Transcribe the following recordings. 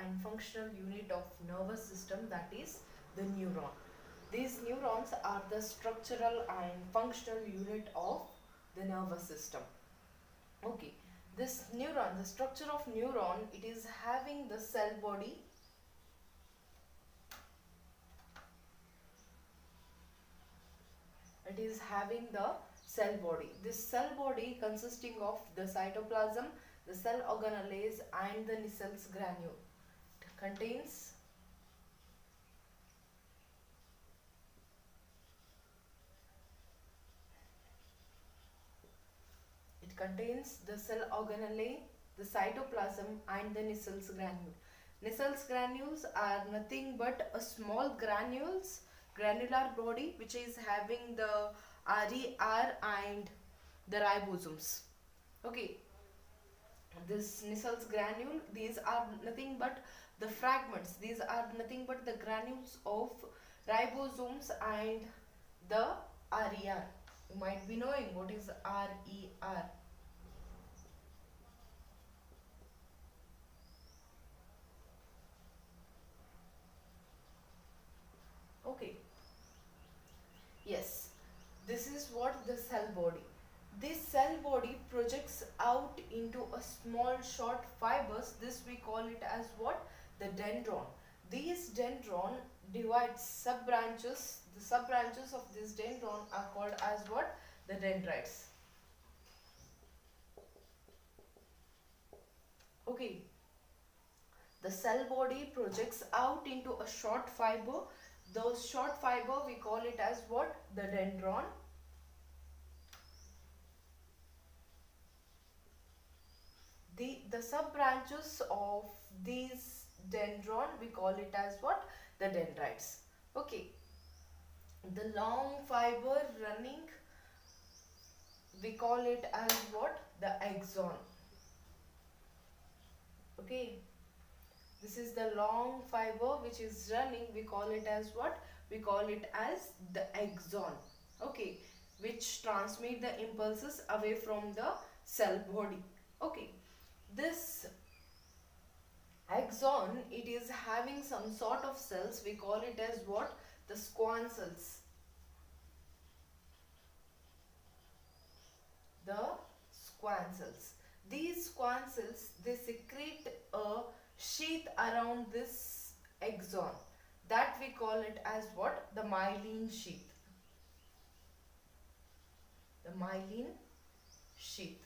and functional unit of nervous system that is the neuron. These neurons are the structural and functional unit of the nervous system. Okay, this neuron, the structure of neuron, it is having the cell body it is having the cell body. This cell body consisting of the cytoplasm, the cell organelles and the Nissen's granule. Contains it contains the cell organelle, the cytoplasm and the Nissen's granule. Nissen's granules are nothing but a small granules granular body which is having the RER and the ribosomes. Okay, this Nissen's granule, these are nothing but the fragments. These are nothing but the granules of ribosomes and the RER. You might be knowing what is RER. Okay. Yes, this is what the cell body. This cell body projects out into a small short fibers. This we call it as what? The dendron. These dendron divides sub branches. The sub branches of this dendron are called as what? The dendrites. Okay. The cell body projects out into a short fiber those short fiber we call it as what the dendron the the sub branches of these dendron we call it as what? The dendrites. Okay. The long fiber running we call it as what? The axon okay. This is the long fiber which is running we call it as what? We call it as the axon okay. Which transmit the impulses away from the cell body. Okay. This axon it is having some sort of cells we call it as what? The schwann cells. The schwann cells. These schwann cells they secrete a sheath around this axon that we call it as what? The myelin sheath. The myelin sheath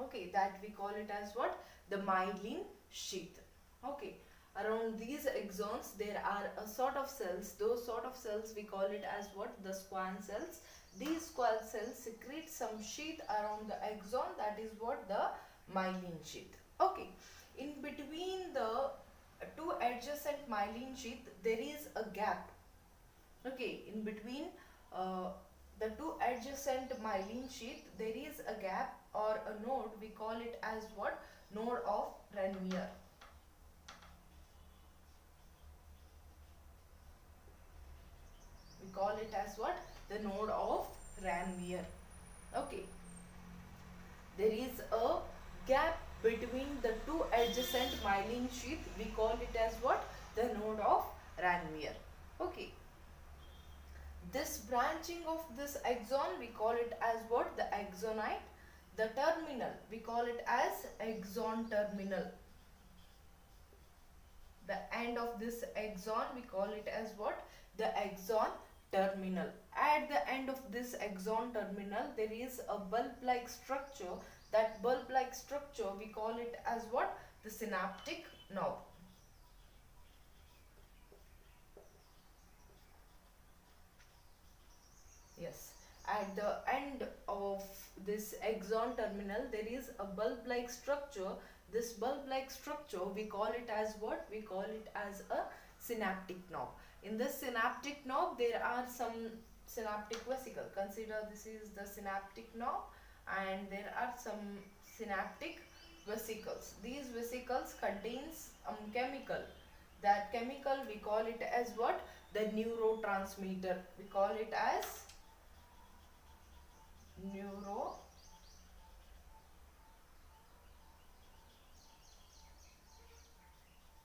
okay that we call it as what? The myelin sheath. Okay around these axons there are a sort of cells. Those sort of cells we call it as what? The schwann cells. These schwann cells secrete some sheath around the axon that is what? The myelin sheath. Okay in between the two adjacent myelin sheath there is a gap. Okay in between uh, the two adjacent myelin sheath there is a gap or a node we call it as what? Node of Ranvier we call it as what? The node of Ranvier okay. There is a gap between the two adjacent myelin sheath we call it as what? The node of Ranvier okay this branching of this axon we call it as what? The axonite the terminal we call it as axon terminal. The end of this axon we call it as what? The axon terminal. At the end of this axon terminal there is a bulb like structure. That bulb like structure we call it as what? The synaptic knob yes. At the uh, end of this axon terminal there is a bulb like structure. This bulb like structure we call it as what? We call it as a synaptic knob. In this synaptic knob there are some synaptic vesicle consider this is the synaptic knob and there are some synaptic vesicles. These vesicles contains a chemical. That chemical we call it as what? The neurotransmitter. We call it as neuro.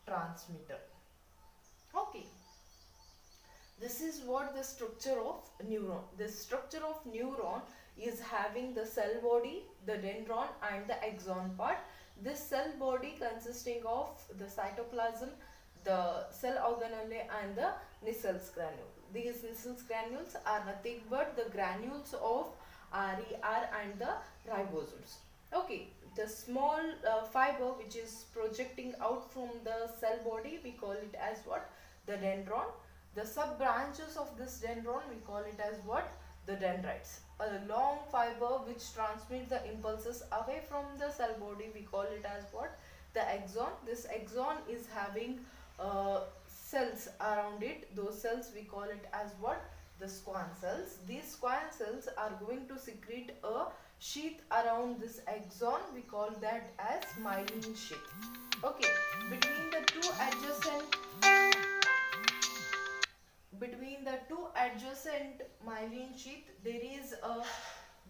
Transmitter. Okay. This is what the structure of neuron the structure of neuron is having the cell body the dendron and the axon part. This cell body consisting of the cytoplasm the cell organelle and the Nissl's granule. These Nissl's granules are nothing but the granules of RER and the ribosomes. Okay the small uh, fiber which is projecting out from the cell body we call it as what? The dendron. The sub branches of this dendron we call it as what? The dendrites. A long fiber which transmits the impulses away from the cell body we call it as what? The axon this axon is having uh, cells around it. Those cells we call it as what the schwann cells. These schwann cells are going to secrete a sheath around this axon. We call that as myelin sheath. Okay. Between the two adjacent between the two adjacent myelin sheath there is a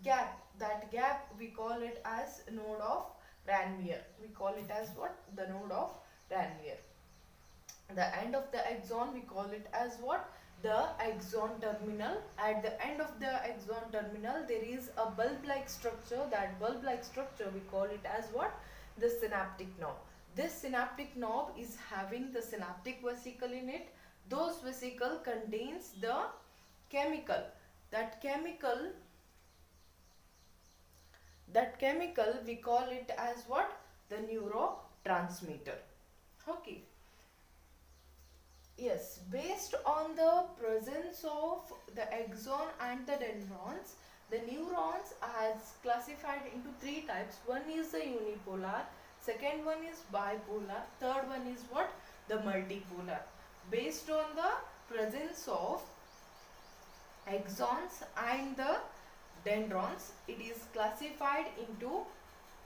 gap. That gap we call it as node of Ranvier we call it as what? The node of Ranvier the end of the axon we call it as what the axon terminal. At the end of the axon terminal, there is a bulb-like structure. That bulb-like structure, we call it as what? The synaptic knob. This synaptic knob is having the synaptic vesicle in it. Those vesicle contains the chemical. That chemical, that chemical, we call it as what? The neurotransmitter. Okay. Yes, based on the presence of the axon and the dendrons, the neurons are classified into three types. One is the unipolar, second one is bipolar, third one is what? The multipolar. Based on the presence of axons and the dendrons, it is classified into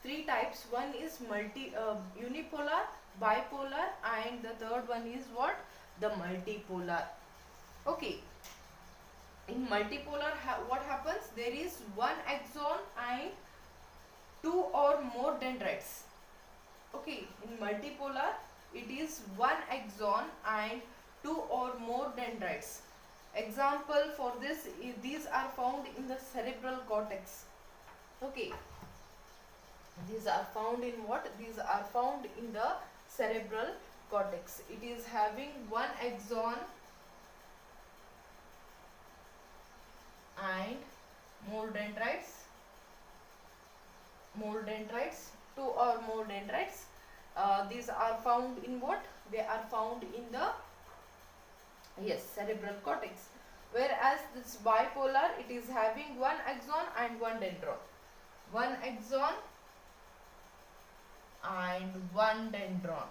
three types. One is multi uh, unipolar, bipolar and the third one is what? The multipolar. Okay. In multipolar ha what happens? There is one axon and two or more dendrites. Okay. In multipolar it is one axon and two or more dendrites. Example for this these are found in the cerebral cortex. Okay. These are found in what? These are found in the cerebral cortex. It is having one axon and more dendrites, more dendrites, two or more dendrites. Uh, these are found in what? They are found in the yes cerebral cortex. Whereas this bipolar, it is having one axon and one dendron. One axon and one dendron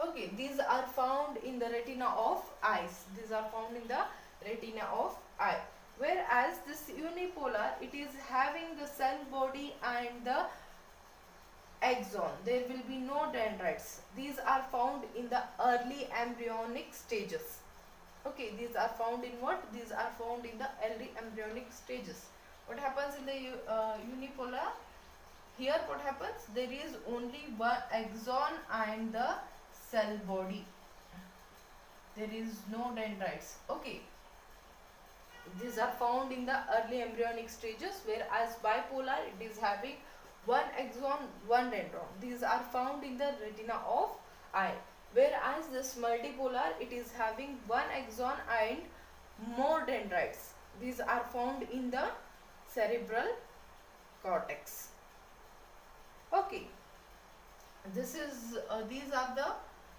okay these are found in the retina of eyes. These are found in the retina of eye. Whereas this unipolar it is having the cell body and the axon. There will be no dendrites. These are found in the early embryonic stages. Okay these are found in what? These are found in the early embryonic stages. What happens in the uh, unipolar? Here what happens? There is only one axon and the cell body. There is no dendrites. Okay. These are found in the early embryonic stages whereas bipolar it is having one axon one dendron. These are found in the retina of eye. Whereas this multipolar it is having one axon and more dendrites. These are found in the cerebral cortex. Okay. This is uh, these are the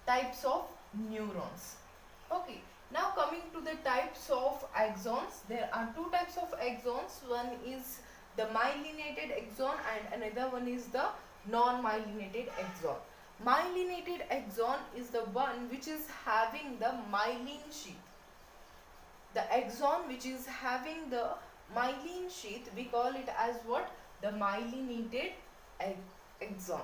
types of neurons. Okay, now coming to the types of axons, there are two types of axons. One is the myelinated axon and another one is the non-myelinated axon. Myelinated axon is the one which is having the myelin sheath. The axon which is having the myelin sheath, we call it as what? The myelinated axon.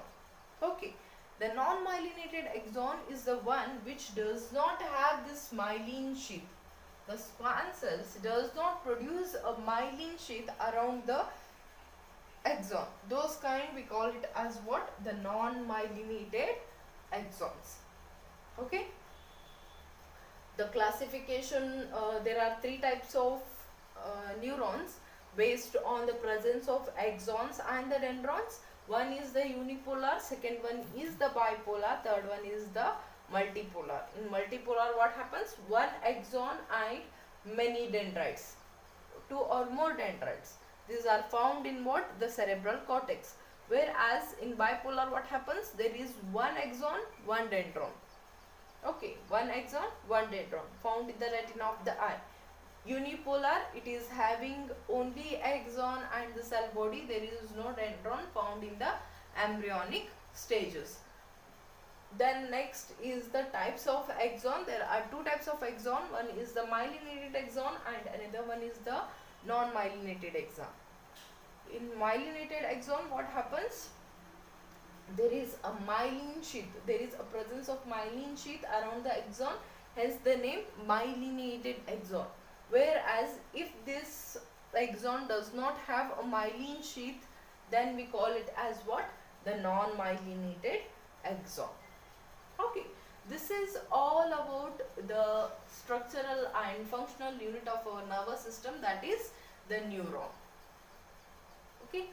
Okay. The non-myelinated axon is the one which does not have this myelin sheath. The Schwann cells does not produce a myelin sheath around the axon. Those kind we call it as what? The non-myelinated axons. okay the classification uh, there are three types of uh, neurons based on the presence of axons and the dendrons one is the unipolar second one is the bipolar third one is the multipolar. In multipolar what happens? One axon and many dendrites. Two or more dendrites. These are found in what? The cerebral cortex. Whereas in bipolar what happens? There is one axon one dendron. Okay one axon one dendron. Found in the retina of the eye unipolar it is having only axon and the cell body there is no dendron found in the embryonic stages. Then next is the types of axon there are two types of axon one is the myelinated axon and another one is the non-myelinated axon in myelinated axon what happens? There is a myelin sheath there is a presence of myelin sheath around the axon hence the name myelinated axon whereas if this axon does not have a myelin sheath then we call it as what? The non-myelinated axon okay. This is all about the structural and functional unit of our nervous system that is the neuron. Okay